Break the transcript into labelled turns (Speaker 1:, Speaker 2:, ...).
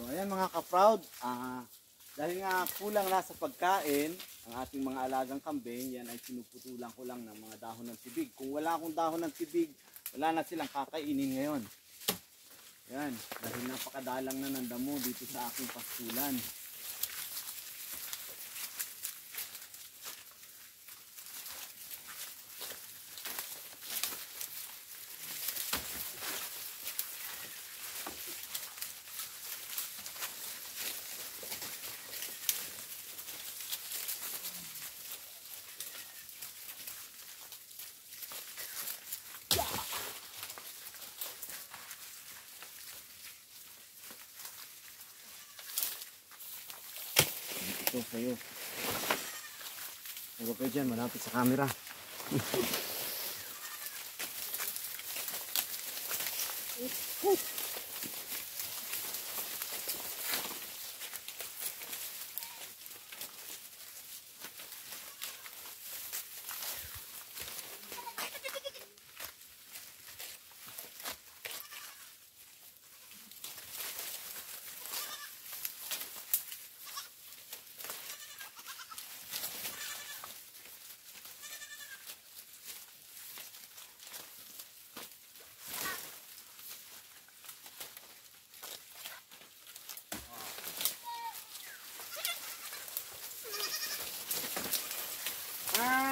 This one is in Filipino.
Speaker 1: So ayan mga ka-proud, ah, dahil nga kulang na sa pagkain ang ating mga alagang kambing, yan ay sinuputulan ko lang ng mga dahon ng tibig. Kung wala akong dahon ng tibig, wala na silang kakainin ngayon. Yan, dahil napakadalang na ng damo dito sa aking pastulan. Ito sa'yo. Huwag kayo dyan, malapit sa camera. Ah.